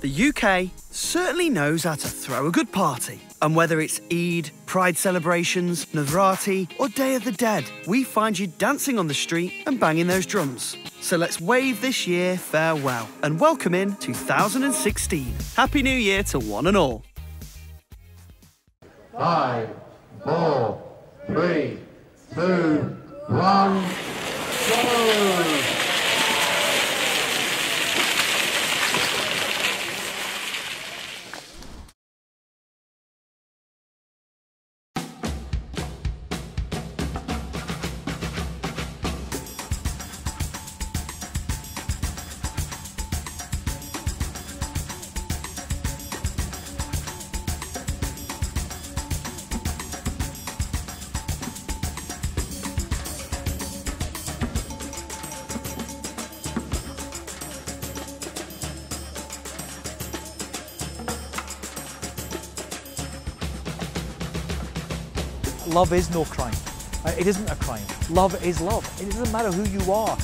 The UK certainly knows how to throw a good party. And whether it's Eid, Pride celebrations, Navratri, or Day of the Dead, we find you dancing on the street and banging those drums. So let's wave this year farewell and welcome in 2016. Happy New Year to one and all. Five, four, three, two, one, go! Love is no crime. Uh, It isn't a crime. Love is love. It doesn't matter who you are.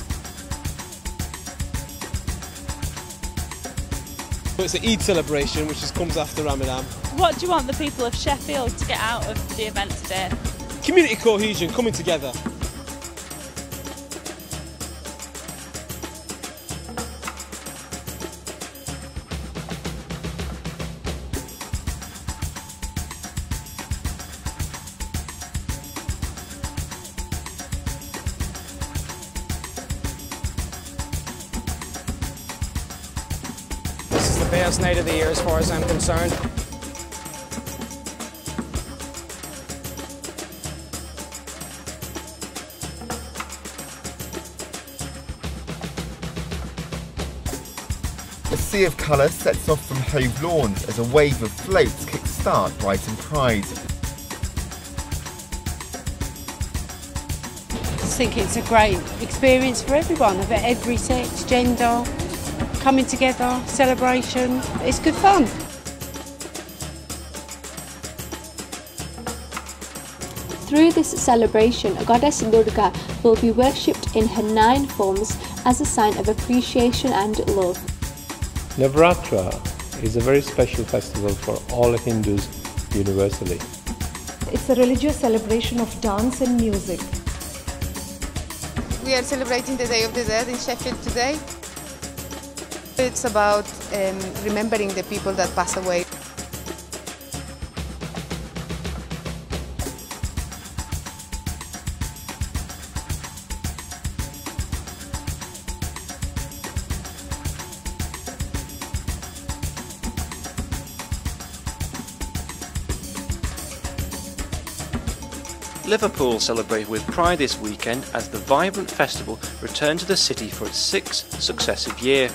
It's the Eid celebration, which is, comes after Ramadan. What do you want the people of Sheffield to get out of the event today? Community cohesion, coming together. Best night of the year as far as I'm concerned. A sea of colour sets off from Hove Lawns as a wave of floats kickstart Brighton Pride. I think it's a great experience for everyone of every sex, gender, coming together, celebration. It's good fun. Through this celebration, Goddess Durga will be worshipped in her nine forms as a sign of appreciation and love. Navratra is a very special festival for all Hindus universally. It's a religious celebration of dance and music. We are celebrating the Day of the Dead in Sheffield today. It's about um, remembering the people that pass away. Liverpool celebrated with pride this weekend as the vibrant festival returned to the city for its sixth successive year.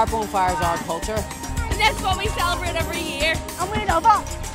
Our bonfires are our culture. And that's what we celebrate every year. And we love it.